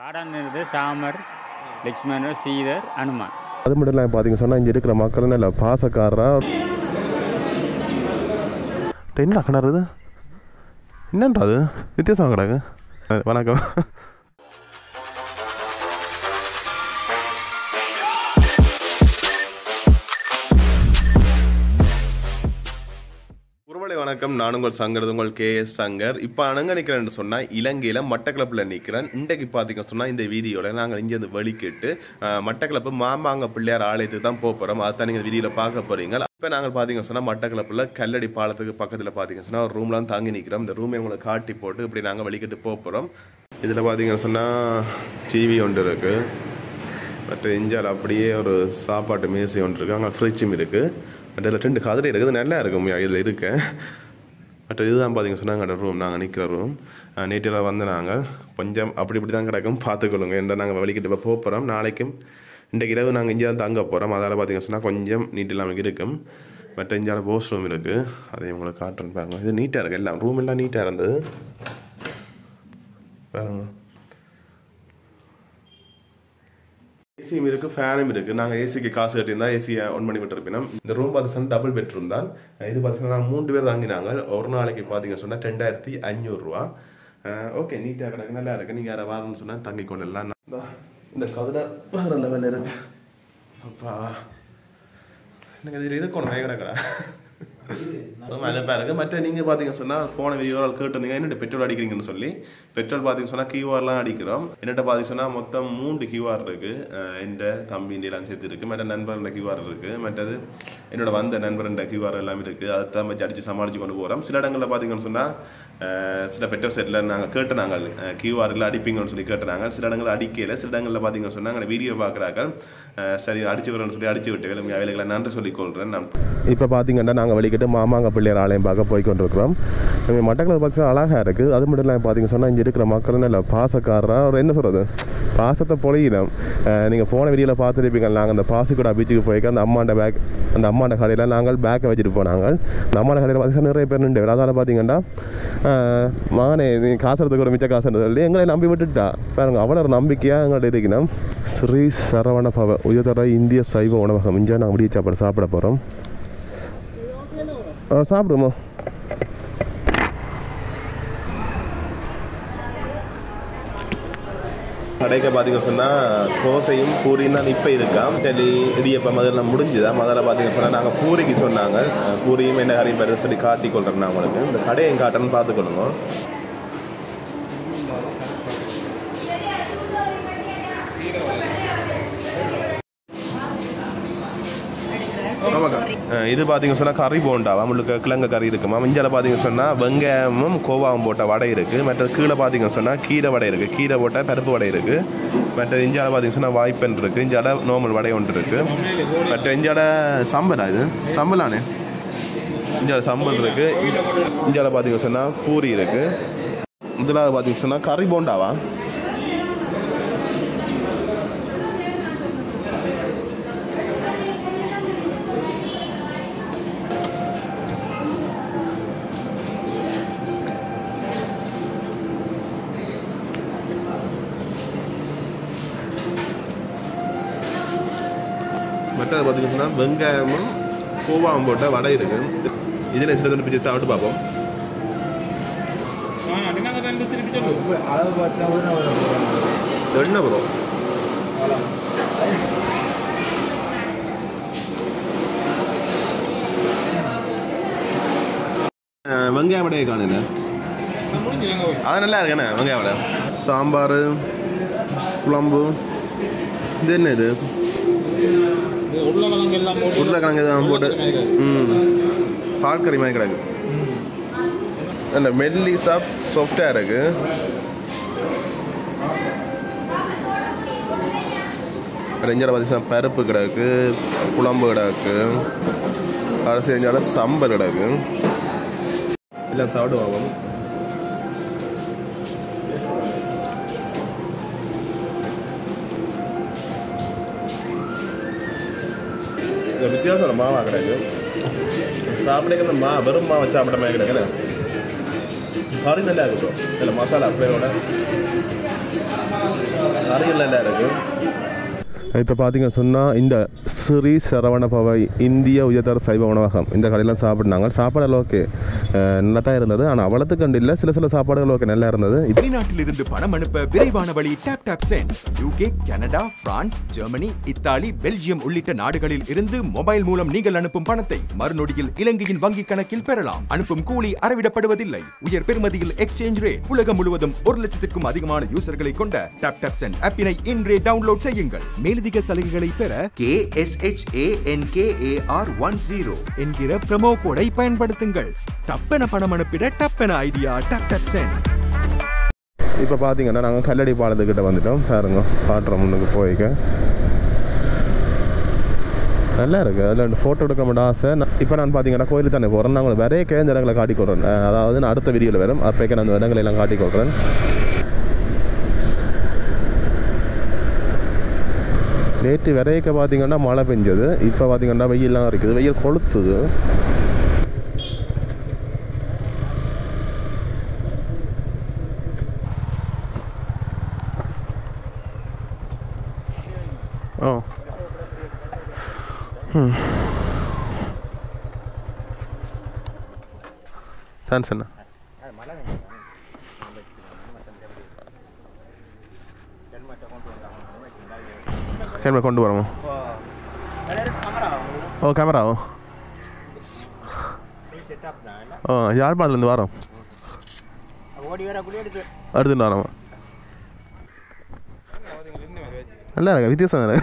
காடாங்கிறது தாமர் லட்சுமணர் சீதர் அனுமான். அது மட்டும் இல்லாமல் பார்த்தீங்க சொன்னால் இங்கே இருக்கிற மக்கள் நல்ல பாசக்காரரா. என்ன கிணறு இது? என்னன்றா அது வித்தியாசம் கிடக்கு. வணக்கம். வணக்கம். நான் உங்கள் சங்கர் உங்கள் கே எஸ் சங்கர். இப்போ அணங்க நிற்கிறேன்னு சொன்னால் இலங்கையில் மட்டக்கிளப்பில் நிற்கிறேன். இன்றைக்கு பார்த்தீங்க சொன்னால் இந்த வீடியோவில் நாங்கள் இங்கேருந்து வெளிக்கிட்டு அஹ், மட்டக்களப்பு மாமாங்க பிள்ளையார் ஆலயத்துக்கு தான் போக போகிறோம் அதுதான் நீங்கள் வீடியோவில் பார்க்க போகிறீங்க இப்போ நாங்கள் பார்த்தீங்கன்னு சொன்னால் மட்டக்கிளப்பில் கல்லடி பாலத்துக்கு பக்கத்தில் பார்த்தீங்கன்னு சொன்னால் ஒரு ரூம்லாம் தாங்கி நிற்கிறோம். இந்த ரூமை உங்களை காட்டி போட்டு இப்படி நாங்கள் வெளிக்கிட்டு போக போகிறோம் இதில் பார்த்தீங்கன்னு சொன்னால் டிவி ஒன்று இருக்குது மற்ற இஞ்சால் அப்படியே ஒரு சாப்பாட்டு மேசை ஒன்று இருக்குது அங்கே ஃப்ரிட்ஜும் இருக்குது மற்ற ரெண்டு கதிரை இருக்குது. நல்லா இருக்கும். இதில் இருக்கேன். மற்ற இதுதான் பார்த்தீங்க சொன்னாங்க ரூம் நாங்கள் நிற்கிற ரூம் நேற்றில் வந்து நாங்கள் கொஞ்சம் அப்படி இப்படி தான் கிடக்கும். பார்த்துக்கொள்ளுங்க. என்ன நாங்கள் வெளிக்கிட்டு இப்போ போகிறோம் நாளைக்கும் இன்றைக்கு இரவு நாங்கள் இங்கே தான் தங்க போகிறோம் அதால் பார்த்தீங்க சொன்னால் கொஞ்சம் நீட் இல்லாமல் இருக்கும். பட் இஞ்சால போஸ் ரூம் இருக்குது அதை உங்களுக்கு காட்டுறேன் பாருங்கள் இது நீட்டாக இருக்குது எல்லாம் ரூம் எல்லாம் நீட்டாக இருந்தது. பாருங்கள் ஏசியும் இருக்குது ஃபேனும் இருக்குது நாங்கள் ஏசிக்கு காசு கட்டியிருந்தா ஏசியை ஒன் பண்ணி விட்டுருப்பினோம் இந்த ரூம் பார்த்தீங்கன்னா டபுள் பெட்ரூம் தான். இது பார்த்தீங்கன்னா நாங்கள் மூன்று பேர் தங்கினாங்க ஒரு நாளைக்கு பார்த்தீங்கன்னு சொன்னால் ரெண்டாயிரத்தி அஞ்சூறுரூவா ஓகே நீட்டாக கிடக்கு நல்லா இருக்குது நீங்கள் யாரை வரணும்னு சொன்னால் தங்கி கொள்ளலாம். இந்த இந்த வேறு வேற வேலை இருக்கு. அப்பா. எனக்கு இதில் இருக்கணும் வேக கிடக்கடா இருக்கு மற்ற நீங்கள் பார்த்தீங்க சொன்னால் போன வீடியோவில் கேட்டிருந்தீங்க என்னட்டு பெட்ரோல் அடிக்கிறீங்கன்னு சொல்லி. பெட்ரோல் பார்த்தீங்க சொன்னால் கியூஆர்லாம் அடிக்கிறோம். என்னட்ட பாத்தீங்க சொன்னால் மொத்தம் மூன்று கியூஆர் இருக்கு. அஹ் தம்பி எல்லாம் சேர்த்து இருக்கு. மற்ற நண்பர்கள கியூஆர் இருக்கு. மற்றது என்னோட வந்த நண்பர்கிட்ட கியூஆர் எல்லாம் இருக்கு. அதை தான் வச்சு அடிச்சு சமாளிச்சு கொண்டு போகிறோம் சில இடங்களில் பார்த்தீங்கன்னு சொன்னால் சில பெட்ரோல் செட்டில் நாங்கள் கேட்டுனாங்க. நாங்கள் கியூஆரில் அடிப்பீங்கன்னு சொல்லி கேட்டுறாங்க சில இடங்களில் அடிக்கல. சில இடங்களில் பார்த்தீங்கன்னு சொன்னால் வீடியோ பார்க்குறாங்க சரி அடிச்சு வரேன்னு சொல்லி அடிச்சு விட்டு வேலை அவைகளை நன்றி சொல்லிக் கொள்கிறேன் நான் இப்போ பார்த்தீங்கன்னா நாங்கள் வெளிக்கிட்டு மாமாங்க பிள்ளையார் ஆலயம் பார்க்க போய் கொண்டிருக்கிறோம் நம்ம மட்டக்களப்பு பார்த்தீங்கன்னா அழகாக இருக்குது அது மட்டும் இல்லாமல் பார்த்தீங்க சொன்னால் இங்கே இருக்கிற மக்கள் நல்ல பாசக்காரராக ஒரு என்ன சொல்கிறது பாசத்தை பொழியினோம் நீங்கள் போன வீடியோவில் பார்த்துருப்பீங்க நாங்கள் அந்த பாசிக்கூடா பீச்சுக்கு போய்க்க அந்த அம்மாண்ட பேக் அந்த அம்மாண்ட கடையில் நாங்கள் பேக்கை வச்சுட்டு போனாங்க. அந்த அம்மாண்ட கடையில் பார்த்தீங்கன்னா நிறைய பேர் நின்று அதால் பார்த்தீங்கன்னா மானே நீ காசு எடுத்து கூட மிச்ச காசுன்றது சொல்லி எங்களை நம்பி விட்டுட்டா. பாருங்க அவ்வளோ ஒரு நம்பிக்கையாக எங்கள்கிட்ட இருக்கணும். ஸ்ரீ சரவண பவ உயர்தர இந்திய சைவ உணவகம். இங்கே நான் முடிய சாப்பாடு சாப்பிட போகிறோம் சாப்பிடுமா கடைக்கு பார்த்தீங்க சொன்னால் தோசையும் பூரியும் தான் இப்போ இருக்கான் டெல்லி இடியப்பம் அதெல்லாம் முடிஞ்சுதான் முதல்ல பார்த்தீங்க சொன்னால் நாங்கள் பூரிக்கு சொன்னாங்க. பூரியும் என்ன கறி பெருசு சொல்லி காட்டிக்கொள்கிறேன் நான் உங்களுக்கு. இந்த கடையை காட்டுறேன்னு பார்த்துக்கொள்ளுங்க இது பார்த்தீங்க சொன்னால் கறி போண்டாவா முழுக்க கிழங்கு கறி இருக்குமா மஞ்சள் பார்த்தீங்க சொன்னால் வெங்காயமும் கோவாவும் போட்ட வடை இருக்குது மற்ற கீழே பார்த்தீங்க சொன்னால் கீரை வடை இருக்குது கீரை போட்ட பருப்பு வடை இருக்குது மற்ற இஞ்சால பார்த்தீங்க சொன்னால் வாய்ப்பென் இருக்குது இஞ்சால நார்மல் வடை ஒன்று இருக்குது மற்ற இஞ்சால சம்பலா இது? சம்பலானே இஞ்சால சம்பல் இருக்குது இஞ்சால பார்த்தீங்க சொன்னால் பூரி இருக்குது முதலாவது பார்த்தீங்க சொன்னால் கறி போண்டாவா? மற்றது பார்த்தீங்க சொன்னால் வெங்காயமும் கோவாவும் போட்ட வடை இருக்கு இதில் சில துண்டு பிச்சு சாப்பிட்டு பார்ப்போம் என்ன ப்ரோ வெங்காய வடையை காணுங்க அது நல்லா இருக்குண்ணே வெங்காய வடை சாம்பார் குழம்பு இது என்ன இது உருளைக்கிழங்கு போட்டு இதெல்லாம் போட்டு ம். பால் கறி மாதிரி கிடக்கு. அந்த மெல்லிசா சாஃப்டாக இருக்கு. ரெஞ்சால பார்த்தீங்கன்னா பருப்பு கிடக்கு குழம்பு கிடக்கு அரிசி ரெஞ்சால சம்பல் கிடக்கு. எல்லாம் சாப்பிடுவாங்க இந்த வித்தியாசம் மாவா கிடக்கு சாப்பிடுங்க மா வெறும் மாவை சாப்பிட மாதிரி கிடைக்கல கறி நல்லா இருக்கும். இதில் மசாலா ஃப்ளேவரோட கறி நல்லா இருக்கும். இப்போ பார்த்தீங்க சொன்னால் இந்த ஸ்ரீ சரவண பவை இந்திய உயர்தர சைவ உணவகம். இந்த கடையெல்லாம் சாப்பிட்னாங்க. சாப்பாடு ஓகே நல்லா தான் இருந்தது. ஆனால் அவ்வளோத்துக்கு கண்டு இல்லை சில சில சாப்பாடுகள் ஓகே நல்லா இருந்தது. வெளிநாட்டிலிருந்து பணம் அனுப்ப விரைவான வழி tap tap send UK Canada France Germany Italy Belgium உள்ளிட்ட நாடுகளில் இருந்து மொபைல் மூலம் நீங்கள் அனுப்பும் பணத்தை மறுநொடியில் இலங்கையின் வங்கி கணக்கில் பெறலாம். அனுப்பும் கூலி அறவிடப்படுவதில்லை. உயர் பெறுமதியில் எக்ஸ்சேஞ்ச் ரேட் உலகம் முழுவதும் ஒரு லட்சத்திற்கும் அதிகமான யூசர்களை கொண்ட டேப் டேப் சென்ட் ஆப்பினை இன்றே டவுன்லோட் செய்யுங்கள். மேலதிக சலுகைகளை பெற K S H A N K A R one zero என்கிற ப்ரமோ கோடை பயன்படுத்துங்கள். டப்பென பணம் அனுப்பிட டப்பென ஐடியா டாப் டாப் சென்ட் இப்போ பார்த்தீங்கன்னா நாங்கள் கல்லடி பாலத்துக்கிட்ட வந்துட்டோம். பாருங்க பாட்டுற முன்னுக்கு போய்க்க. நல்லா இருக்கு. அதில் ஃபோட்டோ எடுக்க மட்டும் ஆசை. இப்போ நான் பார்த்தீங்கன்னா கோயிலுக்கு தானே போகிறேன் நான் உங்களுக்கு நிறைய கேந்த இடங்களை காட்டிக்கொள்கிறேன் அஹ் அதாவது நான் அடுத்த வீடியோவில் வரும். அப்போக்கே நான் அந்த இடங்களை எல்லாம் காட்டிக்கொள்கிறேன் நேற்று விரைக்க பார்த்தீங்கன்னா மழை பெஞ்சது. இப்போ பார்த்தீங்கன்னா வெயில்லாம் இருக்குது வெயில் கொளுத்துது. ஓ தேங்க்ஸ் அண்ணா. கொண்டு வரமோ ஓ கேமரா ஓ? யாழ்ப்பாணத்துலேருந்து வரோம். ஓடி வரக்குள்ளே எடுத்து. அடுத்துட்டு வரோம் நல்லா இருக்கு? வித்தியாசம் மாதிரி.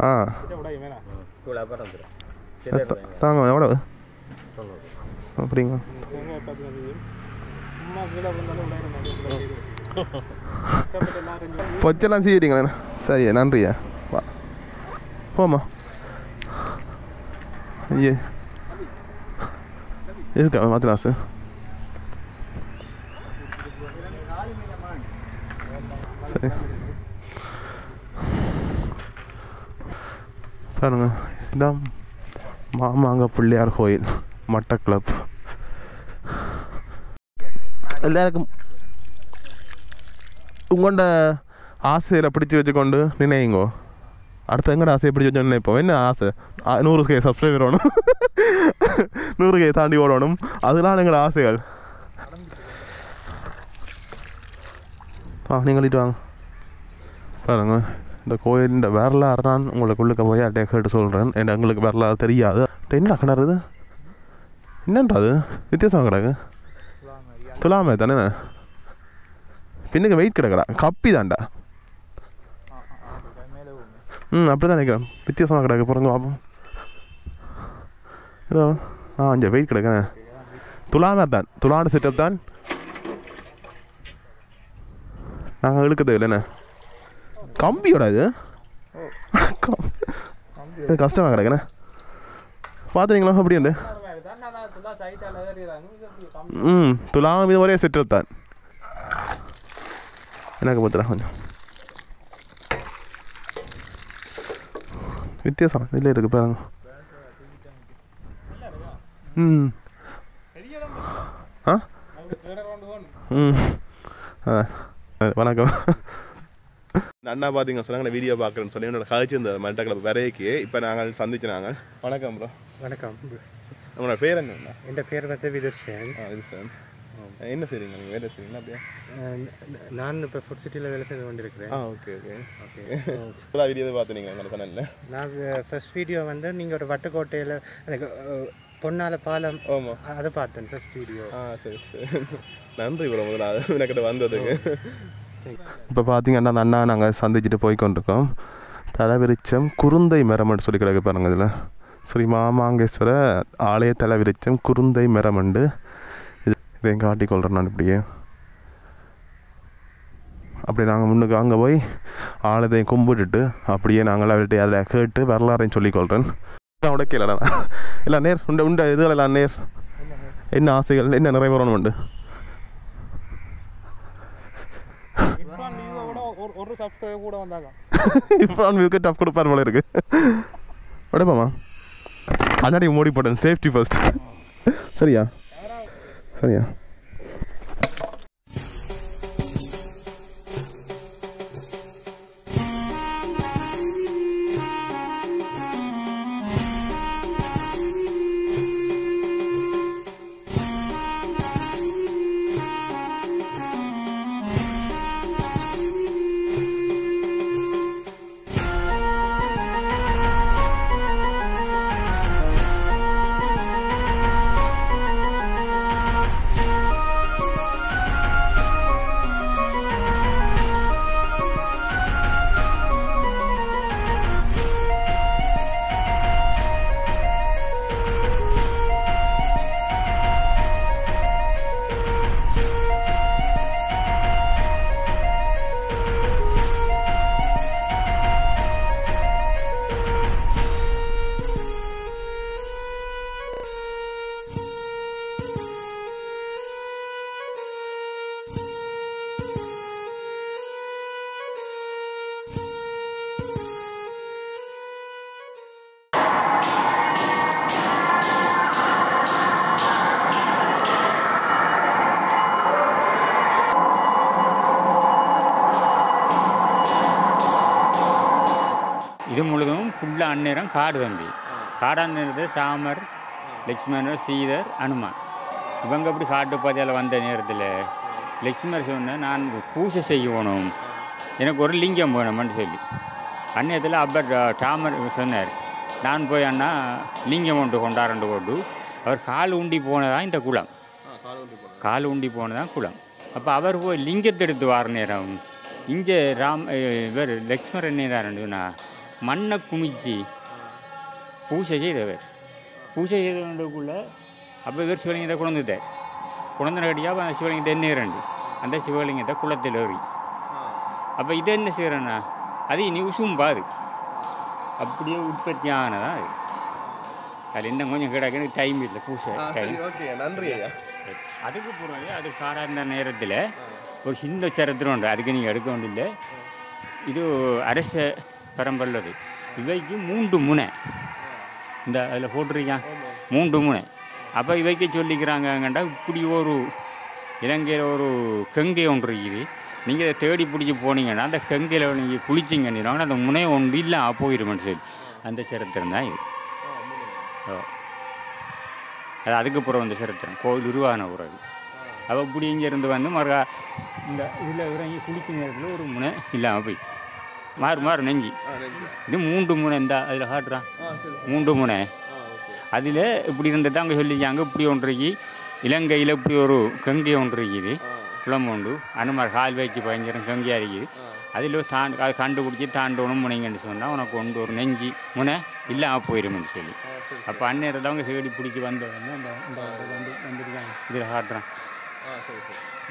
ஆ. தாங்க எவ்வளோ அப்படிங்களா? பொச்செல்லாம் செய்யிட்டீங்களே சரி நன்றியா. வா. போமா ஐயே. இருக்கா மாத்திராசு சரி. பாருங்க இதான் மாமாங்க பிள்ளையார் கோயில் மட்ட கிளப் எல்லாருக்கும் உங்களோட ஆசையில் பிடிச்சி வச்சுக்கொண்டு நினைங்கோ அடுத்த எங்கட ஆசையை பிடிச்சி வச்சு நினைப்போம். என்ன ஆசை? நூறு கே சப்ஸ்கிரைபர் வேணும். நூறு கே தாண்டி ஓடணும். அதெல்லாம் எங்களோட ஆசைகள். ஆ நீங்களிட்டு வாங்க. பாருங்க. இந்த கோயிலின் வரலாறு நான் உங்களுக்குள்ளுக்க போய் அட்டையை கேட்டு சொல்கிறேன் என் எங்களுக்கு வரலாறு தெரியாது. என்னடா கிணறு இது? என்னன்றா அது? வித்தியாசம் கிடக்கு. துலாமே தானே? பின்னுக்கு வெயிட் கிடக்குடா. கப்பி தான்டா ம் அப்படி தான் நினைக்கிறேன். வித்தியாசமாக கிடக்கு. பிறகு பார்ப்போம் இதோ ஆ அஞ்சு வெயிட் கிடக்குண்ணே துலாமே தான். துலாடு செட்டப் தான். நாங்கள் இழுக்க தேவையில்லைண்ணே கம்பியோட இது? இது கஷ்டமாக கிடக்குண்ணே பார்த்துறீங்களா அப்படின்ட்டு ம் துலாம் இது ஒரே செட்டப் தான். கொஞ்சம். வித்தியாசம். இதில் இருக்கு பாருங்க. ம். ஆ? ம். வணக்கம். அண்ணா பார்த்தீங்க சொன்னாங்க வீடியோ பார்க்குறேன்னு சொல்லி என்னோட கழிச்சு இந்த மல்டக்கில் வரைக்கு இப்போ நாங்கள் சந்திச்சு நாங்கள். வணக்கம் ப்ரோ வணக்கம். உங்களோட பேர் என்ன? என் பேர் வந்து விதுஷன் சார் என்ன செய்றீங்க? நீங்கள் வேலை செய்றீங்களா அப்படியா? நான் இப்போ ஃபுட் சிட்டியில் வேலை செய்து கொண்டிருக்கிறேன். ஆ ஓகே. ஓகே ஓகே இப்போதான் வீடியோ பார்த்து நீங்கள் எங்களை சேனலில் நான் ஃபர்ஸ்ட் வீடியோ வந்து நீங்கள் ஒரு வட்டுக்கோட்டையில் எனக்கு பொன்னால பாலம் ஆமாம் அதை பார்த்தேன் ஃபர்ஸ்ட் வீடியோ ஆ சரி சரி. நன்றி ப்ரோ முதல்ல எனக்கிட்ட வந்ததுக்கு. இப்போ பார்த்தீங்கன்னா அந்த அண்ணா நாங்கள் சந்திச்சுட்டு போய் கொண்டிருக்கோம். தலைவிரிச்சம் குருந்தை மரம்னு சொல்லி கிடக்கு பாருங்க இதில். ஸ்ரீ மாமாங்கேஸ்வர ஆலய தலைவிரிச்சம் குருந்தை மரமண்டு இதையும் காட்டிக்கொள்கிறேன் நான் இப்படியே. அப்படி நாங்கள் முன்னுக்கு அங்கே போய் ஆலயத்தையும் கும்பிட்டுட்டு அப்படியே நாங்கள் அவர்கிட்ட அதில் கேட்டு வரலாறையும் சொல்லிக்கொள்கிறேன் உடைக்கல இல்லை நேர் உண்ட உண்ட இதுகளெல்லாம் நேர். என்ன ஆசைகள் என்ன நிறைவேறணும் உண்டு? ஒரு சப்ஸ்கிரைபர் கூட வந்தாங்க. இப்போ வியூக்கு டஃப் கொடுப்பார் போல இருக்கு. உடைப்பாமா கண்ணாடி மூடி போட்டேன் சேஃப்டி ஃபர்ஸ்ட் சரியா? சரியா இது முழுதும் ஃபுல்லாக அந்நேரம் காடு தம்பி காடாந்தது ராமர் லட்சுமணர் சீதர் அனுமான். இவங்க அப்படி காட்டு பாதையால் வந்த நேரத்தில்? லட்சுமர் சொன்ன நான் பூஜை செய்யணும். எனக்கு ஒரு லிங்கம் வேணும்னு சொல்லி. அந்நேரத்தில் அப்பர் ராமர் சொன்னார் நான் போய் அண்ணா லிங்கம் ஒன்று கொண்டாரண்டு போட்டு. அவர் கால் உண்டி போனதான் இந்த குளம். கால் உண்டி போனதான் குளம். அப்போ அவர் போய் லிங்கத்தை எடுத்து வார நேரம் இங்கே ராம் இவர் லக்ஷ்மர் என்ன மண்ணை குமிச்சு பூஜை செய்தவர். பூஜை செய்தவங்களுக்குள்ள அப்போ இவர் சிவலிங்கத்தை குழந்துட்டார் குழந்தை கட்டியாக அந்த சிவலிங்கத்தை என்ன ரெண்டு அந்த சிவலிங்கத்தை குளத்தில் ஏறி. அப்போ இதை என்ன செய்கிறேன்னா அது இனி உசும்பாது. அப்படியே உற்பத்தி ஆனதா அது. அது இன்னும் கொஞ்சம் கிடக்கு டைம் இல்லை பூசை டைம் ஓகே நன்றி அதுக்கு பிறகு அது காடாந்த நேரத்தில் ஒரு சின்ன சரித்திரம் உண்டு. அதுக்கு நீங்கள் எடுக்க வேண்டியதில்லை. இது அரச பெரம்பல்லது இவைக்கு மூன்று முனை. இந்த அதில் போட்டிருக்கான் மூன்று முனை. அப்போ இவைக்கு சொல்லிக்கிறாங்கண்டா இப்படி ஒரு இலங்கையில் ஒரு கங்கை ஒன்று இருக்குது. நீங்கள் அதை தேடி பிடிச்சி போனீங்கன்னா அந்த கங்கையில் நீங்கள் குளிச்சிங்கன்னா அந்த முனை ஒன்று இல்லை போயிடுமென்னு சொல்லி அந்த சரித்திரம் தான் இது. ஓ. அது அதுக்கப்புறம் அந்த சரித்திரம். கோவில் உருவான உறவு அப்போ இப்படி இங்கேருந்து வந்து மறுக்கா இந்த இதில் இறங்கி குளிக்கும் நேரத்தில் ஒரு முனை இல்லாமல் போயிட்டு. மாறு மாறு நெஞ்சு. இது மூன்று முனை இந்த அதில் காட்டுறான் மூன்று முனை. அதில் இப்படி இருந்தது அங்கே சொல்லிக்காங்க இப்படி ஒன்று இருக்கு. இலங்கையில் இப்படி ஒரு கங்கை ஒன்று இருக்குது. குளம் உண்டு அனுமார் கால் வச்சு பயங்கரம் கங்கையாக இருக்குது. அதில் தாண்டு அதை கண்டுபிடிச்சி தாண்டணும் முனைங்கன்னு சொன்னால் உனக்கு கொண்டு ஒரு நெஞ்சு முனை இல்லாமல் போயிடும்னு சொல்லி. அப்போ அந்நேரத்தில் அவங்க வந்தவங்க அந்த இந்த வந்து வந்துருக்காங்க. இதில் காட்டுறான்.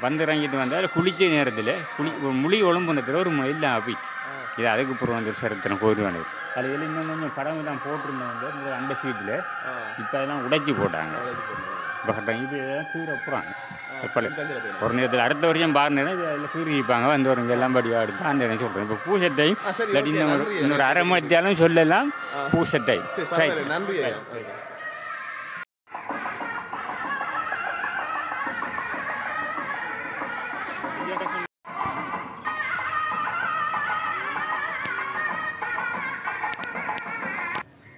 வந்து இறங்கிட்டு வந்தால் குளிச்ச நேரத்தில் குளி முழி ஒழும்புனத்தில் ஒரு முனை இல்லாமல் போயிட்டு. இது அதுக்கு அப்புறம் வந்து சரித்திரம் கோருவானது அதில் இன்னும் கொஞ்சம் படம் தான் போட்டிருந்தவங்க இந்த அந்த சீட்டில் இப்போ அதெல்லாம் உடைச்சி போட்டாங்க. இப்போ இது கீரை அப்புறம் எப்பல ஒரு நேரத்தில் அடுத்த வருஷம் பாருனா இது அதில் கீறிப்பாங்க வந்தவருங்க எல்லாம் படிவா எடுத்து அந்த இடம் சொல்கிறேன் இப்போ பூசை டைம் இல்லாட்டி இன்னும் ஒரு இன்னொரு அரை மணித்தாலும் சொல்லலாம் பூசை டைம் ரைட் நன்றி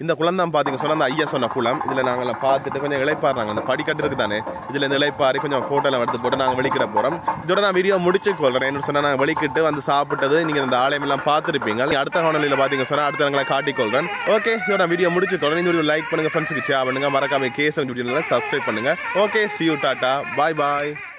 இந்த குளம் தான் பார்த்தீங்க சொன்னால் அந்த ஐயா சொன்ன குளம். இதில் நாங்கள் பார்த்துட்டு கொஞ்சம் இழைப்பாடுறாங்க அந்த படிக்கட்டு இருக்குது தானே இதில் இந்த இளைப்பாரி கொஞ்சம் ஃபோட்டோலாம் எடுத்து போட்டு நாங்கள் வெளிக்கிட போகிறோம் இதோட நான் வீடியோ முடிச்சு கொள்கிறேன் என்ன சொன்னால் நாங்கள் வெளிக்கிட்டு வந்து சாப்பிட்டது நீங்கள் இந்த ஆலயம் எல்லாம் பார்த்துருப்பீங்க. அடுத்த காணொலியில் பார்த்தீங்க சொன்னால் அடுத்த நாங்களை காட்டிக்கொள்கிறேன் ஓகே இதோட நான் வீடியோ முடிச்சு கொள்கிறேன் இந்த வீடியோ லைக் பண்ணுங்கள் ஃப்ரெண்ட்ஸுக்கு ஷேர் பண்ணுங்கள் மறக்காம கேஸ் வீடியோ சப்ஸ்கிரைப் பண்ணுங்கள் okay see you tata bye bye